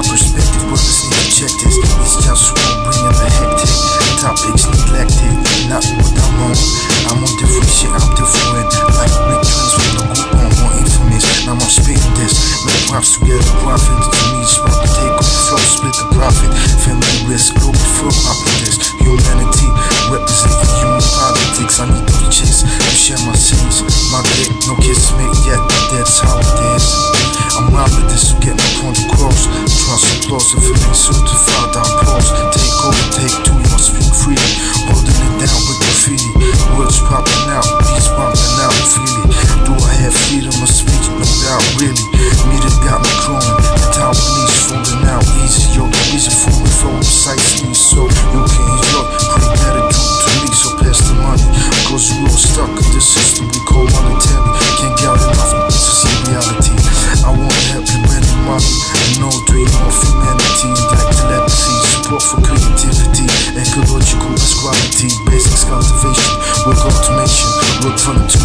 My perspective was to see objectives. These jobs won't bring in the hectic. Topics neglected, not what I'm on. I'm on different shit, I'm different. Like Rick Twins from the group on more infamous. Now I'm spitting this. No props, we are the profits. To me, it's about to take off flow, split the profit. Family risk, global flow operators. Humanity, representing human politics. I need three chicks to share my sins. My dick, no kiss made yet, that's how it is.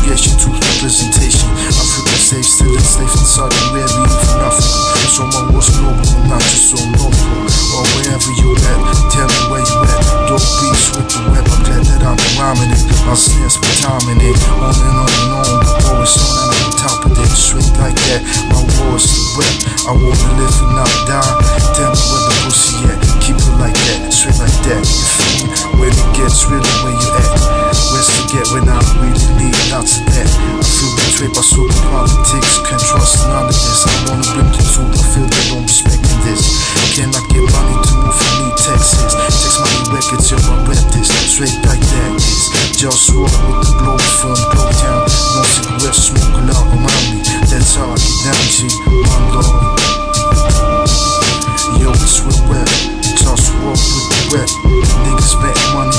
From integration to representation. Africa safe, still enslaved in Saudi Arabia, even Africa. So my war's global, not just so local. Or wherever you at, tell me where you at. Dope beats with the web, I'm glad that I'm rhyming it. My snares be timing it. On and on and on, but always on and on top of it. Straight like that, my war is the. I wanna live and not die. Tell me where the pussy at. Keep it like that, straight like that. You feel me? When it gets really where you at. Just walk with the glow from Glow Town. No cigarettes, smoke loud around me. That's how I get down, G. My lord. Yo, it's with rap. Just walk with the rap. Niggas bet money